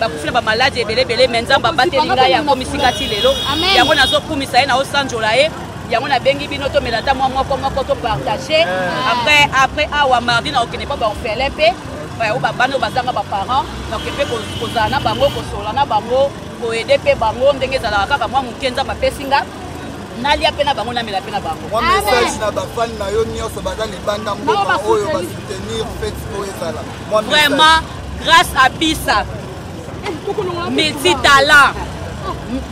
bakufi na bamaladi ebele ebele me nzambe abateli ngai akomisi ngai ti lelo yango nazokumisa ye naosanjola ye yango nabengi bino tomela ata mwa moko moko topartage eh. après après awa mardi naokende mpo baofele mpe eh, oyo babana oyo bazanga baparent donc mpe kozala na bango kosola na bango koede mpe bango ndenge ezalaka kaka mwa moke nzambe apesi nga nalia mpe na bango namela mpe na bango mwa message na bafani na yo nyonso baza libanda mboka oyo basoutenir fete oyo ezalaka vraiment grâce à bisa meti talent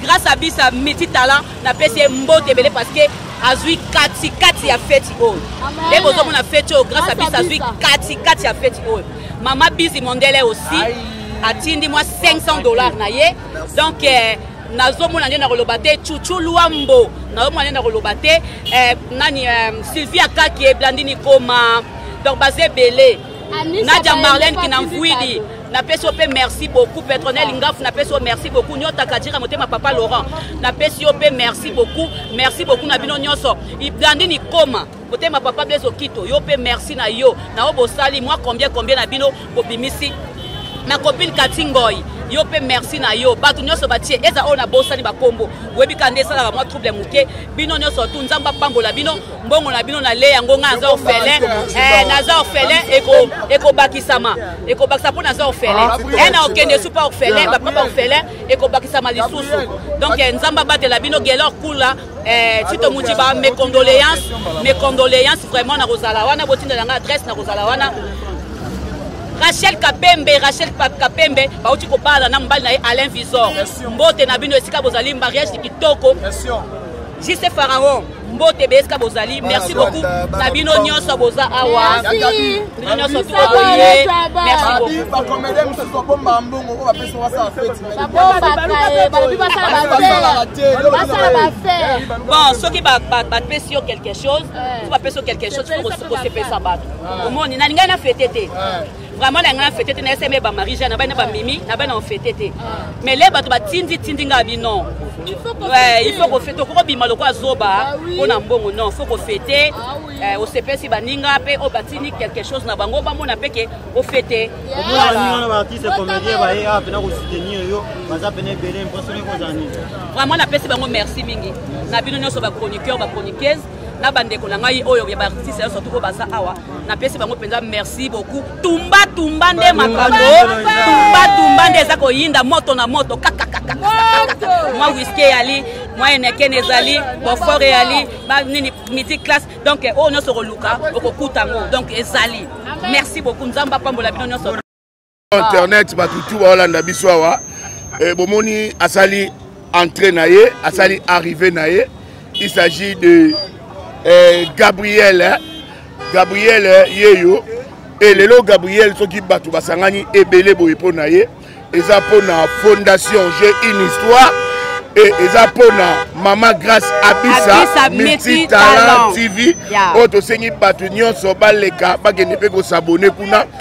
grâce à bisa meti talent napesi ye mbote ebele parce que azwi katikati ya feti oyo nde bozomona feti oyo grâce à bisa azwi katikati ya feti oyo mama bizi mondele aussi atindi mwa 500 dollars na ye donc eh, nazomona nde nakoloba te chuchu luambo nazomona nde nakoloba te eh, nani eh, sylvia kaki eblandini koma donc baza ebele nadia marlene kinamvuidi napesi yo mpe merci beaucoup petronel ngafu napesi yo merci beaucoup nyota kajira motema papa laurent napesi yo mpe merci beaucoup merci beaucoup na bino nyonso ibrandi nikoma motema papa blezo kito yo mpe merci na yo na yo bosali mwa combien combien na bino bobimisi na copine kati ngoi yo mpe merci na yo bato nyonso batie eza oyo nabosani bakombo oyebika nde esalaka mwa trouble moke bino nyonso tu nzambe apambola bino mbongo na bino na le yango ngai naza orphelin eh, naza orphelin ekobakisama ekobakisa mpo naza orphelin e na okende esu mpa orphelin bapapa ba orphelin ekobakisama lisusu donc eh, nzambe abatela bino gelor kula eh, tito mujiba mes condoléances mes condoléances vraiment nakozala wana botindela ngai adresse nakozala wana rachel kapembe rachel kapembe bauti kobala na mobali na ye alain visor mbote na bino esika bozali mariage kitoko Juste Pharaon, mbote beska bozali. Merci beaucoup. Na bino nyonso boza awa. Bino nyonso tu aboye. Merci beaucoup. Ba comédien mususu ba bomba mbongo oyo bapesa wa sala fete. Ba bomba kae, ba bi ba sala ba fete. Ba sala ba fete. Bon, soki ba ba pesi yo quelque chose, soki ba pesi yo quelque chose, faut ko se pesa ba. Omoni na linga na fete te. vraiment na ngai na fete te na eseme ba marie jeanne nabai na bamimi nabai na ofete te mais le bato batindi tindi ngai abi non il faut kofete okoki obima lokola zoba ah mpo na mbongo non faut kofete ah eh, osepesi baninga mpe oyo batindi quelque chose na bango bamona mpe ke ofete wana baartiste comédien baye awa mpena kosoutenir yo baza mpena ebele mpo soki kozala nini vraiment napesi bango merci mingi na bino nyonso bachroniqueur bachroniqueuse na bandeko na ngai oyo ya baartiste nyonso tuko baza awa napesi bango mpenza merci beaucoup tumba tumba nde makambo tumba tumba nde eza koyinda moto na moto kakakaka mwa wiske yali mwa enekene ezali bofor eyali banini midi classe donc oyo nyonso okoluka okokuta yango donc ezali merci beaucoup nzambe apambola bino nyonso internet bato tu baolanda biso awa eh, bomoni asali entrée na ye asali arrivée na ye il s'agit de eh, gabriel eh? gabriel eh, yeyo e lelo gabriel soki bato basangani ebele boye mpo na ye eza mpo na fondation jeu une histoire e eza mpo na mama grace abisa multitalent tv oyo tosengi bato nyonso baleka bakende mpe kosabone kuna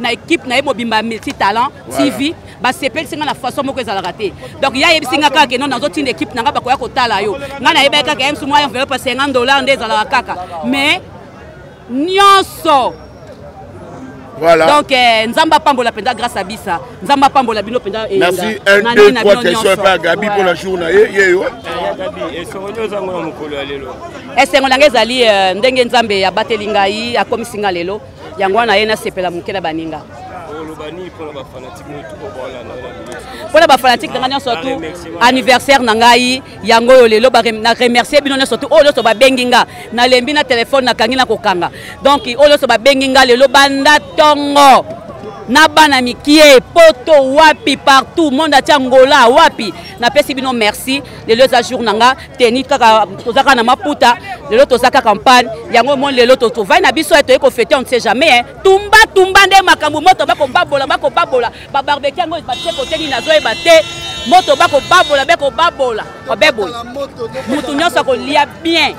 na équipe na ye mobimba ya multi talent tv basepelisi ngai na façon moko ezalaka te donc ye ayebisi ngai kaka keno nazotinda équipe na ngai bakoya kotala yo ngai nayebaki kaka ye mosu mwa enveloppe ya 50 dollar nde ezalaka kaka mais nyonso Voilà. Donc, eh, Nzamba Pambola Penda grâce à Bissa. Nzamba Pambola Bino Penda. Eh, Merci. Un, deux, trois questions par Gabi pour la journée. Eh, yeah, yo. Gabi, et sur nous, on a un peu de l'eau. Est-ce que on a des alliés, Ndengue Nzambe, à Batelingaï, à Komisinga Lelo? yango wana ye nasepela moke na baninga mpo na bafanatike na ngai nyonso tu anniversaire na ngai yango oyo lelo na remercie bino nyonso tu oyo nyonso babengi nga nalembi na telefone nakangi na kokanga donk oyo nyonso babengi nga lelo banda ntongo na bana mikie poto wapi partout monde atia ngola wapi napesi bino merci lelo eza jour na nga teni kaka toza kaka na maputa lelo toza kaka mpane yango omoni lelo tovai na biso toye kofete on ne sait jamais hein. tumba tumba nde makambo moto bakobabola bakobabola babarbeki yango batie koteni nazoyeba te moto bakobabola bekobabola obe boye moto nyonso akolia bien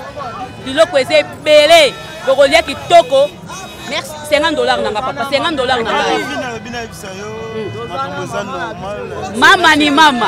biloko eza ebele bokolia kitoko merci 50 dollars na nga papa 50 dollars na ngai mama ni mama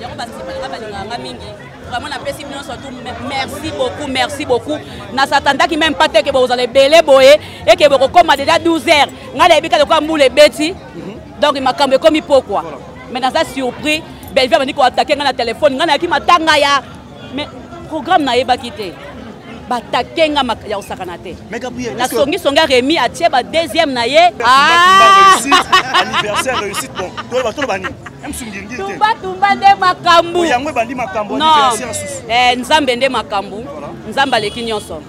yango basima nanga balingaka nga mingi vraiment napesi bino surtout merci beaucoup merci beaucoup nasatandaki meme pas te ke bokozala ebele boye eke bokokoma deja 12 heures ngai nayebi kaka lokola mbula ebeti mhm. donc makambo ekomi pokwa mais naza surpris belvie abandi koatake ngai na telefone ngai nayaki matanga ya mais programme nayebaki te batake nga ya kosakana te na songisongi ya remi atie ba deuxième na ye tumbatumba nde makambo eh, nzambe nde makambo nzambe aleki nyonso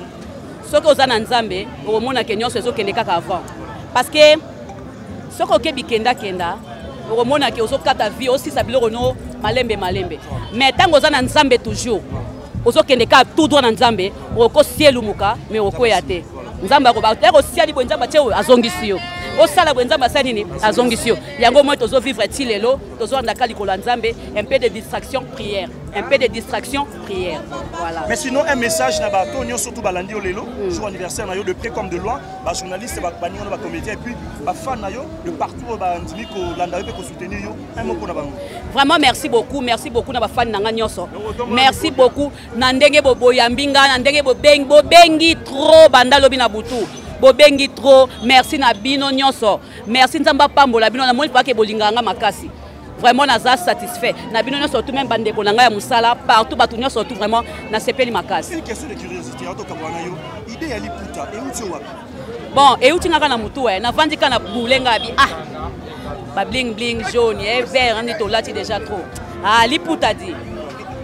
soki oza na nzambe okomonake nyonso ezokende kaka avant parce que soki okebi kendakenda okomona ke ozokata vie osisa biloko no malembe malembe mais ntango oza na nzambe toujours ozokende kaka tout droit na nzambe okosi elumuka mais okweya te nzambe akosiali boye nzambe atie oyo azongisi yo osala boye nzambe asali nini azongisi yo yango moi tozovivre ti lelo tozowandaka likolo ya nzambe un peu de distraction prière un peu de distraction prière voilà mais sinon un message na bato nyonso tu balandi yo lelo hmm. jour anniversaire na yo de près comme de loin ba journaliste ba baninga na ba comédien et puis ba fan na yo de partout oyo bandimi kolanda yo mpe kosoutenir yo un mot mpo na bango vraiment merci beaucoup merci beaucoup na bafani na nga nyonso merci beaucoup na ndenge boyambi nga na ndenge bobengi bobengi trop banda lobi na butu bobengi trop merci na bino nyonso merci nzambe apambola bino namoni mpake bolingaka nga makasi vraiment naza satisfait na bino nyonso tout même bandeko na ngai ya mosala partout bato nyonso tout vraiment nasepeli makasi bon euti ngaka na motu e navandi ka na boule ngai bi ah babling bling jaune e vert nde tolati déjà trop ah liputa di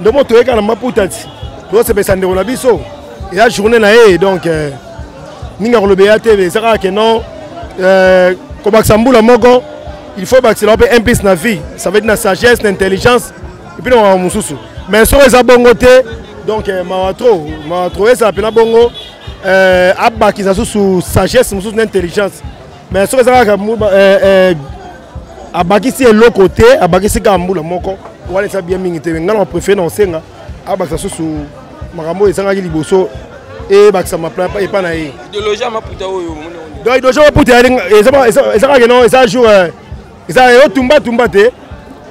ndomo toyeka na maputa ti tosepesa ndeko na biso eya journée na ye donc euh, mingi akoloba eya te eza kaka ke non euh, kobakisa mbula moko il faut bakisela mpe impice na vie ça veut dire na sagesse na intelligence epuis na makambo mosusu mais soko eza bongo te donc euh, mawa trop mawa trop ezala mpena bongo abakisa susu sagesse mosusu na intelligence mais soki eza kaka eh, eh, abakisi eloko te abakisi kaka mbula moko wana eza bien mingi te ngai na préféré na kosenga abakisa susu makambo oyo ezangaki liboso ebakisa maplan epa na ye donc idologie maputa eza kaka no eza jour eh, ezala yo tumba tumba te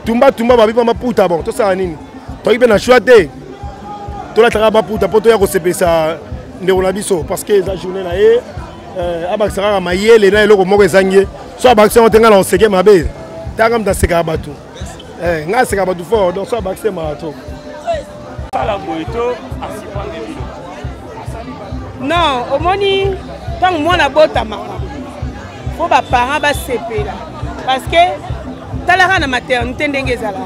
tumba tumba babipa maputa bon tosala nini toki mpe na choix te tolataka maputa mpo toya kosepelisa ndeko na biso parce que eza journée na ye euh, abakisa kaka mayele na eloko moko ezangi ye so abakisi yango te ngai na oseke mabe tanga moto asekaka bato eh, ngai asekaka bato fort donc so abakisi emaka to sala boye to asipande bino non omoni ntango mwana abotamaka fo baparent basepela parce que talaka na maternité ndenge ezalaka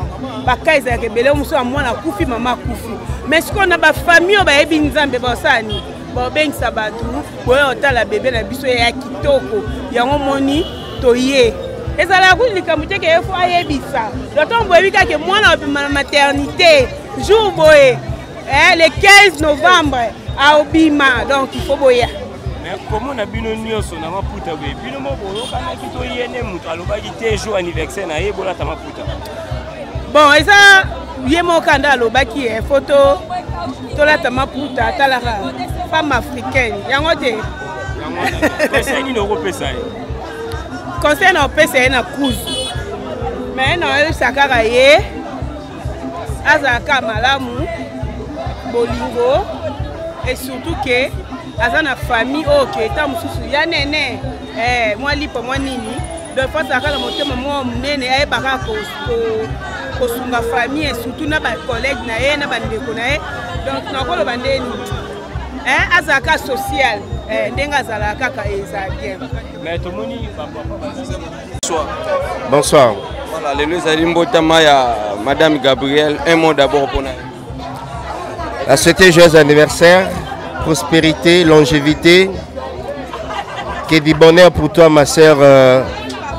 baka ezalaka ebele mosusu ya mwana akufi mama akufi mais sikoyo na bafamille oyo bayebi nzambe basala nini babengisa bato boya otala bebe na biso ya kitoko yango moni toye ezalaka kutu likambo te keye fo ayebisa lotongo boyebi kaka mwana obima na maternité jour boye eh, le 15 novembre aobima donc il faut boya mais komona bino nyonso na maputa boye bino moko boyokanaki to ye nde moto alobaki te jour anniversaire na ye bolata maputa bon eza ye moko kanda alobaki e fo tolata maputa atalaka femme africaine yango te conseil nini okopesa ye conseil na opesa ye na cruise mais na oyebisa kaka ye azalaka malamu bolingo et surtout ke aza na famille oyo ke ntango mosusu ya nene eh, mwa lipa mwa nini donc fo azalaka na motema mwa monene ayebaka kosunga famille et surtout na bacollègue na ye na bandeko na ye donc nakoloba nde nini eh, azalaka social eh, ndenge azalaka kaka eza bien mais tomoni Bonsoir. Bonsoir. Voilà, lelo ezali mbotama ya Madame Gabrielle. Un mot d'abord pour nous. La souhaiter joyeux anniversaire, prospérité, longévité. Que du bonheur pour toi, ma sœur euh,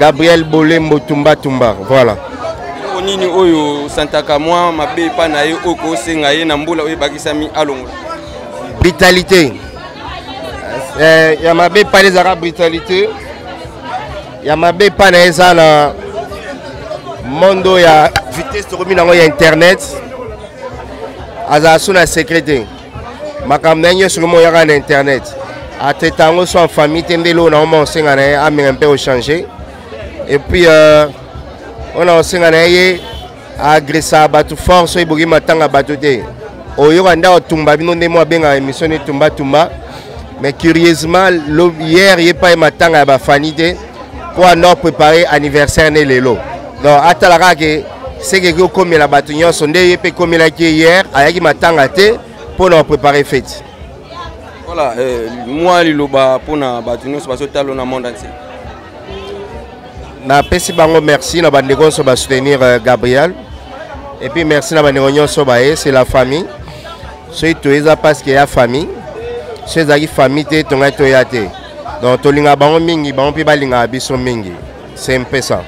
Gabrielle Bolé Mbotumba Tumba. Voilà. nini oyo santaka mwa mabe epai na ye oyo kosenga ye na mbula oyo ebakisami alongola vitalité eh, ya mabe epana ezalaka brutalité ya mabe epana eza na mondo ya vitesse tokomi nango ya internet azala so na secret te makambo na ye nyonso komi oyaka na internet ateta yango so en famille te nde eloko na oma osenga na ye ameka mpe ochange epuis euh, oyo na osenga na ye agresa bato fort soki boki matanga bato te oyoka nde atumba bino nde mo abengaka émission ni tumba tumba mais curieusement hier ye epai matanga ya bafani te mpo anor prépare anniversaire ne lelo donc atala kaka ke seke ekoki kokomela bato nyonso nde ye mpe ekomelaki ye hier ayaki matanga te mpo na koprépare fete voilà eh, mwa liloba mpo na bato nyonso bazotalo na monde entier napesi bango merci na bandeko nyonso basoutenir euh, gabriel et puis merci na bandeko nyonso baye c'est la famille soki toye eza parce que ya famille soki ezalaki famille te tongai toya te donc tolingaka bango mingi bango mpe balingaka biso mingi c'est mpe ça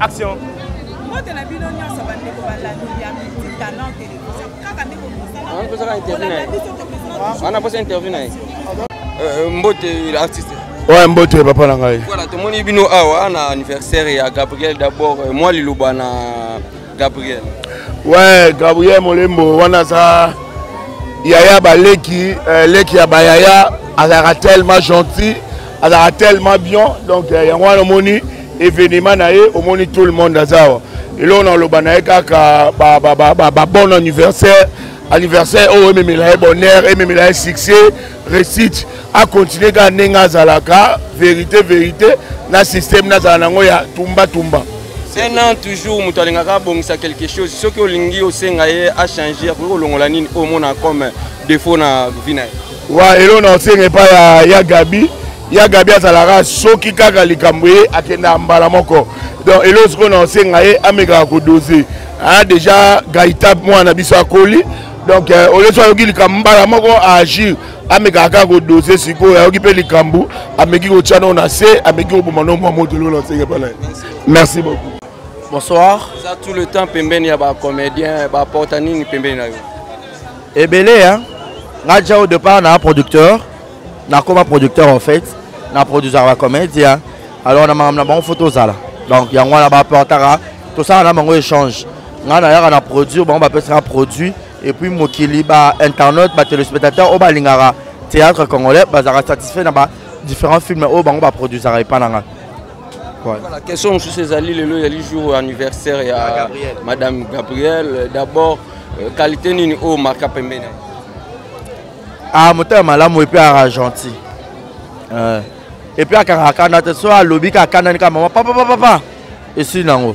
action mbote na bino nyonso bandeko balandi ya miti talent television kaka nde komisalaaana posa interview na ye euh, euh, mbote artiste oyo mbote papa na ngai voilà tomoni bino awa na anniversaire ya gabriel d'abord euh, mwa liloba na Gabriel. Ouais, Gabriel Molembo wana za yaya baleki euh, leki ya bayaya azalaka tellement gentil azalaka tellement bien donc euh, yango wana omoni événement na ye omoni tout le monde aza awa eloko na oloba na ye kaka babon anniversaire anniversaire oyo ememela ye bonheur ememela ye succès réussite acontinue kaka ndenge azalaka vérité vérité na système nazala na yango ya tumbatumba tumba. un an toujours moto alingaka abongisa quelque chose soki olingi osenga ye achange akoki kolongola nini oyo omona comme défaut na vie na ye wa elo na osenga epai ya, ya gabi ya gabi azalaka soki kaka likambo ye akendaka mbala moko donc elo sikoyo na osenga ye amekaka kodose a déjà gaita mwana na biso akoli donc euh, olesi ayoki likambo mbala moko aagir amekaka kaka kodose sikoyo ayoki mpe likambo ameki kotya nao na se ameki koboma nao mwa moto lola nsenge mpo na ye merci beaucoup bonsoir eza tout le temps pembeni ya bacomédien baporta nini pembeni na yo ebele ya nga ja au départ na producteur nakoma producteur en fait na produisaka bacomédien alors na makambo na bango fo tozala donc yango wana baportaka tosala na bango échange ngai nayaka na produire bango bapesaka produit et puis mokili ba internautes ba téléspectateurs oyo balingaka théâtre congolais bazalaka satisfait na ba différents films oyo bango baproduisaka epai na ngai Voilà, question mosusu ezali lelo ezali jour anniversaire ya ah, Gabriel. madame gabrielle d'abord euh, qualité nini oyo marka pembeni ah, motema malamu epuis aka gentil euh. epuis akangaka kanda te so alobi kakandani ka mama papapapapa esili nango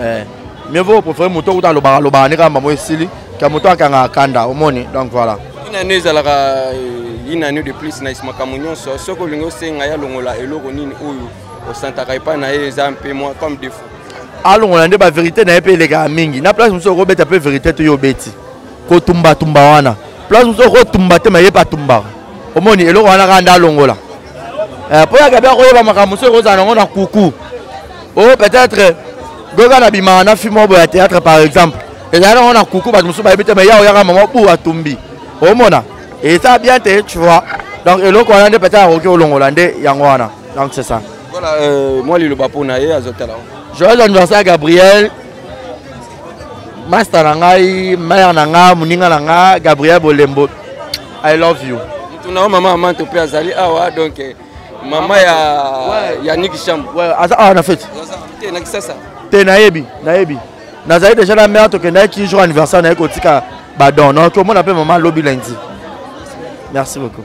eh. mieux vaut préféré moto okuta alobaka alobaka nde kaka mbamo esili ka moto akangaka kanda omoni donc voilà inani ezalaka eh, inani de plus na makambo nyonso soki olingi osenga ye alongola eloko nini oyo osantaka epai na ye eza mpe mwa comme defaut alongola nde baverité na ye mpe elekaka mingi na place mosusu okobeta mpe verité to yo obeti kotumbatumba wana place mosusu okotumba te maye mpe atumbaka omoni eloko wana kaka nde alongola mpo eh, yaka mpe akoyeba makambo mosusu ekozala nango na kuku o oh, peut-être goga na bimaka na film obo ya théâtre par exemple ezali nango na kuku bato mosusu bayebi te mai yao yaka mama bu atumbi omona eza bien te tu vois donc eloko wana nde peut-être akoki olongola nde yango wana donc c'est ça voilà euh, mwa liloba mpo na ye azotala joyeux anniversaire gabriel masta na ngai mare na nga moninga na nga gabriel bolembo i love you tuna o mama amanto mpe azali awa donc eh, Maman ya ya Nick Sham. Ouais, aza ah na fête. Te na kisasa. Te na yebi, na yebi. Nazali déjà na mère to kenda ki jour anniversaire na ko tika ba don. Non, ko mona pe maman lobi lundi. Merci beaucoup.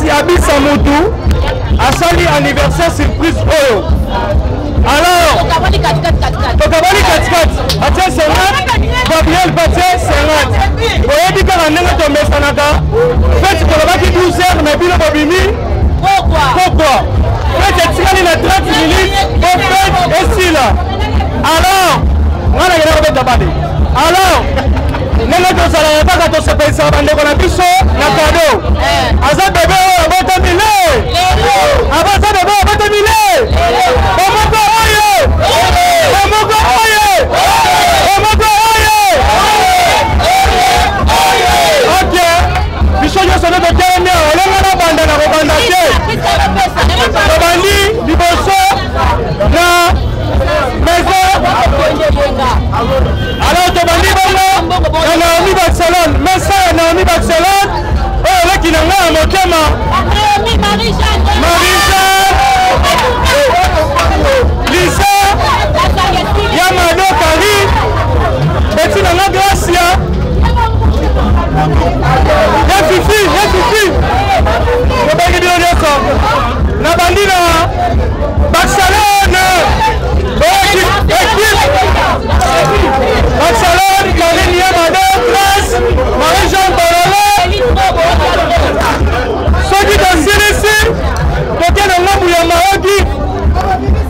siabisa mutu asali anniversaire surprise oyo alors tokabali katikati atie sengat gabriel batie sengat oyebi kaka ndenge tomesanaka feti kolobaki 12 heures na bino bobimi pokwa fete etikali na 30 minutes po fete esila alors nga na kenda kobeta bale alors ndenge tozalaka kaka tosepelisaka bandeko na biso na kado eh. aza bebe oyo abotami le abaza bebe oyo abotami le bomoko oyo bomoko oyo bomoko oyo biso nyonso nde totelemi awa olonga na banda na kobanda te tobandi liboso na maison alors tobandi bongo na naomi barcelone mesa ya naomi barcelone oyo eleki na ngai ya motema Yesusi, Yesusi, tobengi bino nyonso na bandi na Barcelone, ekipe Barcelone, Karim Yamade, Prince, Marie-Jean Bolole, soki tosilisi tokende ngambu ya Maroki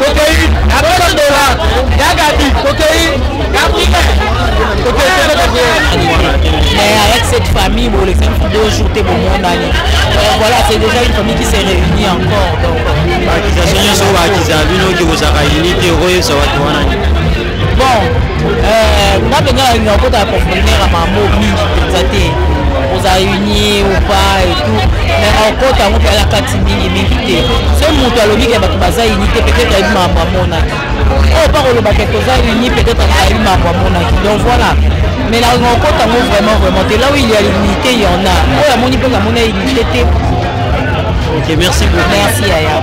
Tokei na pesa dola ya Gabi. Tokei na Afrika. Tokei na Afrika. Mais avec cette famille, bon, les femmes deux jours, t'es bon, mon année. Donc voilà, c'est déjà une famille qui s'est réunie encore. Donc, bakizasio nyonso bakizala bino oki kozalaka unité oyo ezala watu wana bon euh, nga mpenza nalinga okota ya profondeur ya mambo mingi mpenza te oza unie ou pas et tout mais okota yango mpe ala kati mingi mingi te so moto alobi ke bato baza uni te peut-être ayebi mambo amonaki oyo mpa koloba ke toza uni peut-être ayebi mambo amonaki donc voilà mais nalinga okota yango vraiment vraiment te là où il y a l'unité il y en a oyo amoni mpe namona unité te ok merci beaucoup merci yaya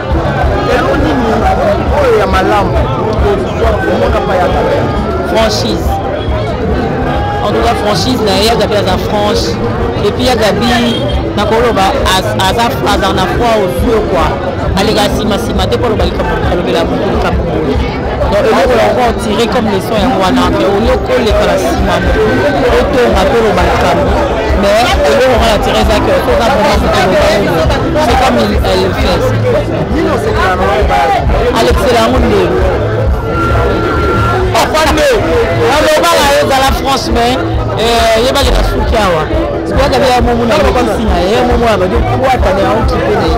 franchise en tout cas franchise na ye ya gabi aza franche epuis ya gabi nakoloba aza aza na foi ozio kua aleka nsima nsima te mpo aloba likambo alobela moto likambo donc eloko yango otire comme leson yango wana me oloko oleka na nsima otonga mpe oloba likambo mais eloko nga na tire ezaki otoza vraimentolobango c'est comme elle fait alekisela yango nde papa nde alobaka yo ezala france mais eh, yebaki na suki awa sikoyaka bya momo na lokisi na ye momo abadi kwata na yango kipe na ye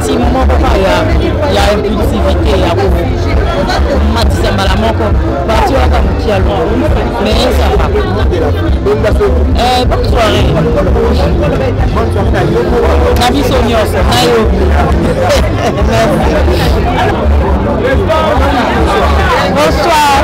team moko kaka ya, ya impulsivité ya komatisa mbala moko parti waka mokialo mais ça va euh, bonne soirée na biso nyonso na yo bonsoir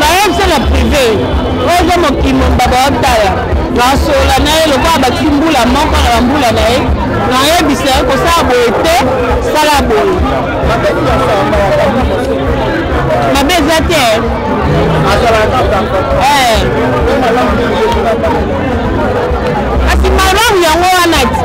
bayebisa na prive oza mokimo mbaba otala nasola na ye lokola bati mbula moko na bambula na ye nayebisa ye kosala boye te sala boye mabe eza te kasi malamu yango wana ti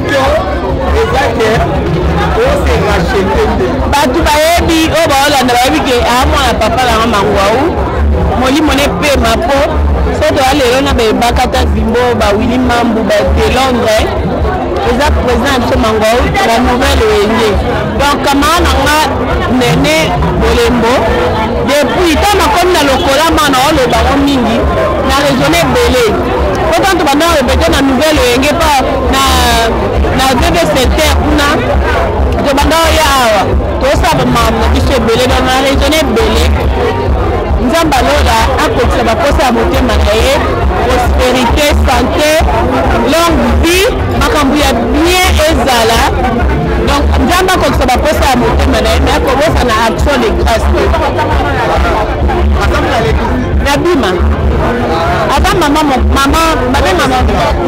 bato bayebi oyo baolanda bayebi ke amwana papa nanga mangwau molimo ne pema mpo so toya lelo na bebakata zimbo bawili mambu bate londres eza président ya biso mangwau la nouvelle wenge donc kamara na nga nene bolembo depuis ntango nakomi na lokola ma na olobango mingi na raisonne ebele mpo tanto banda repete na nouvelle wenge pa na na bebe secteur kuna tobanda oya awa tosala bamambo na biso ebele donc na raisonne ebele nzambe alola akokisa baposa ya motema na ye prosperité santé longue vie makambo ya bien ezala donc nzambe akokisa baposa ya motema na ye me akobosa na action de grâce nabima aza mama mama babe mama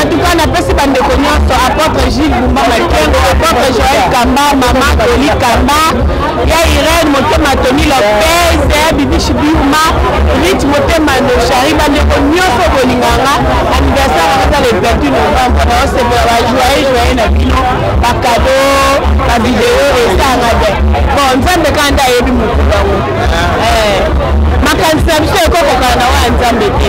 antuka napesi bandeko nyonso apotre gile bumba makengo apotre joel kamba mama toli kamba ya irene motema toni lopez ya bibishi biuma rit motema noshari bandeko nyonso bolinganga anniversaire aza le 28 novembre naosepela bajoye joye na bino bakado bavideo esanga te bon nzambe kaka nde ayebi mokubango eh, makanisi na biso ekokokana na wana nzambe te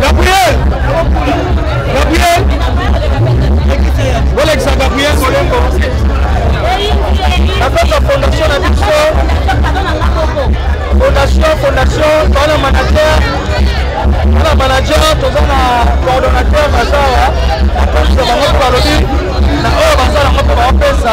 Gabriel Gabriel bolekisa Gabriel Kolembo nakaka fondation na biso fondation fondation toza na manager toza na manager toza na coordonnateur baza awa apesa bango mpo balobi na oyo baza nango mpo baopesa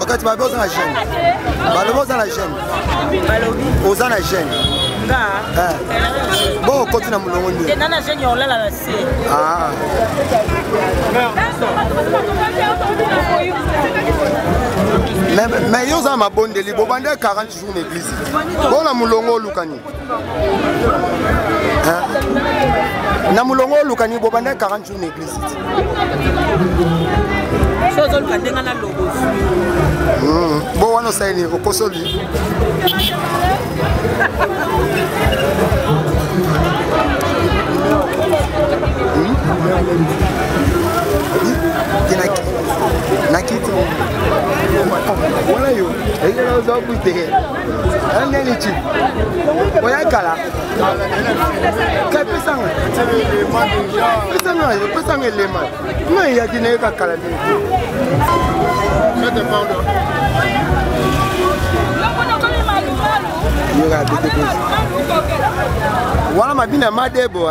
okati babe oza na gene balobi oza na gene oza na gene eh. bo okoti na molongo nde mais yo oza na mabondeli bobanda 40 jour na eglise bona mulongo olukani na mulongo olukani bobanda 40 jour na eglise so ozoluka ndenge na lobo hmm, bo wana osaleli okosoli hmm? nakiti wana yo eke na ozwa bute angeli ci oya kala ka pesanga pesanga pesanga elema nga eyaki na ye ka kala te wana mabina madebo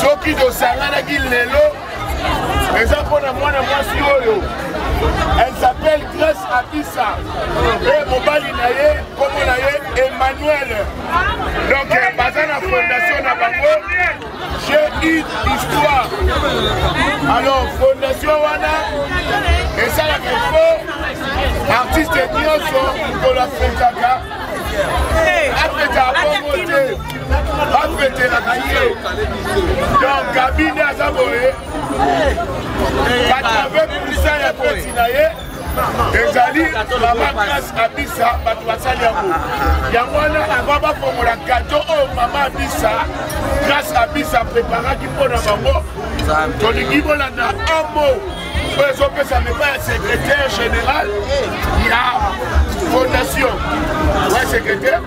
soki tosanganaki lelo eza mpo na mwana mwasi oyo elle s'appelle grace abisa mpe mobali na ye nkombo na ye emmanuel donc baza na fondation na bango J'ai une histoire. Alors, fondation wana esalaka ifo artiste nyonso mokolo afetaka afetaka bongo te afetelaka ye donc kabine aza boye 80 pourcent ya peti na ye ezali mama grace abisa bato basali yango yango wana avant bafongola gato oyo mama abisa grace abisa preparaki mpo na bango tolingi bolanda amo oyo ezopesama epai ya secrétaire général ya fondation wa secrétaire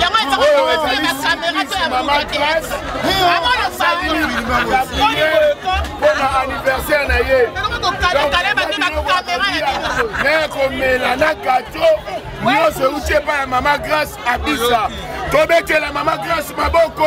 yango ezaaamerampona anniversaire na ye naye komela na gato nyonso euti epai ya mama grace abisa tobetela mama grace maboko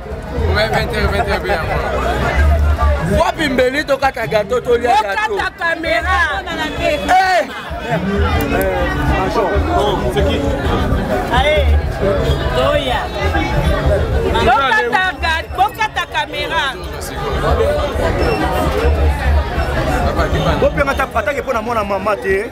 wapi mbeli tokata gato tolia gato bokata kamera bopema atake mpo na mwana mama te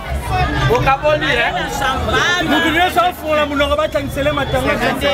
okaboli moto nyonso afungola monoko batangisele matanga biso